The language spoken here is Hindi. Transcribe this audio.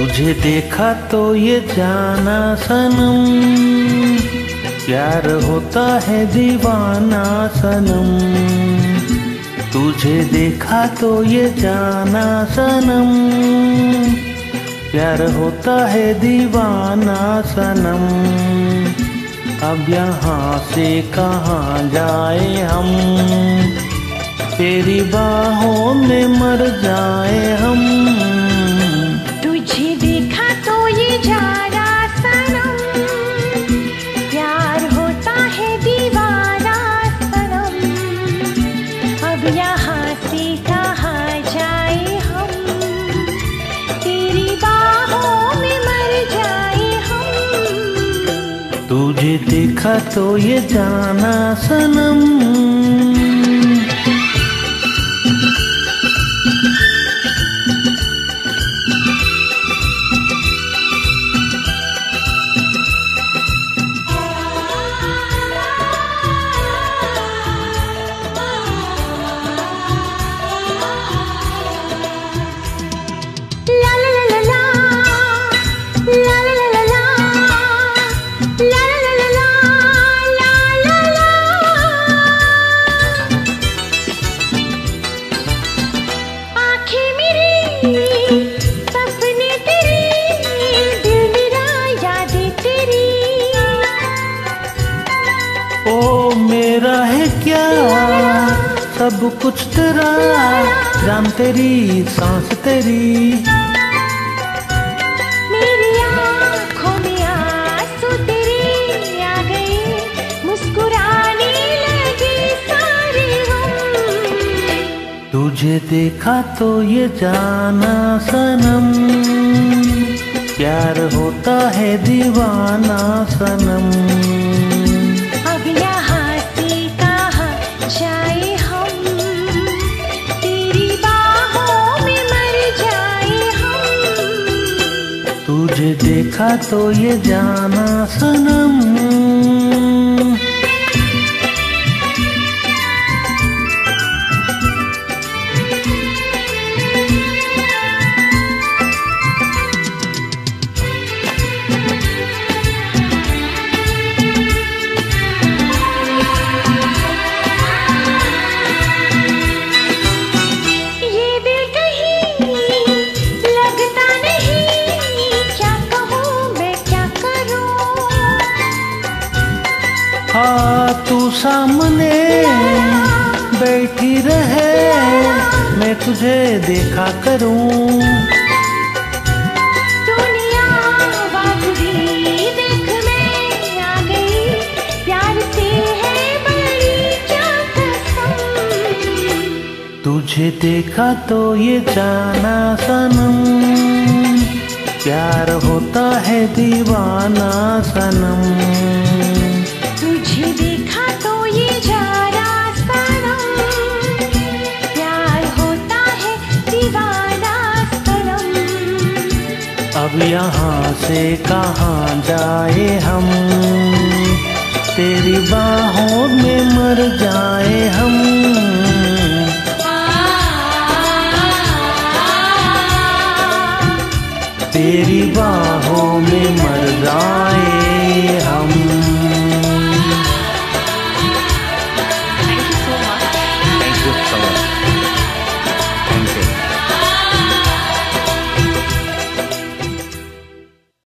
तुझे देखा तो ये जाना सनम। प्यार होता है दीवाना सनम। तुझे देखा तो ये जाना सनम। प्यार होता है दीवाना सनम। अब यहाँ से कहाँ जाए हम? तेरी बाहों में मर जाए हम। तुझे देखा तो ये जाना सनम ला ओ मेरा है क्या? सब कुछ तेरा। जान तेरी सांस तेरी। मेरी आँखों में आँसू तेरे आ गए। मुस्कुराने लगे सारे तुझे देखा तो ये जाना सनम। प्यार होता है दीवाना सनम। तुझे देखा तो ये जाना सनम आ तू सामने बैठी रहे मैं तुझे देखा करूँ। तुझे देखा तो ये जाना सनम प्यार होता है दीवाना सनम। अब यहाँ से कहाँ जाए हम? तेरी बाहों में मर जाए हम। तेरी बाहों में मर जाए हम।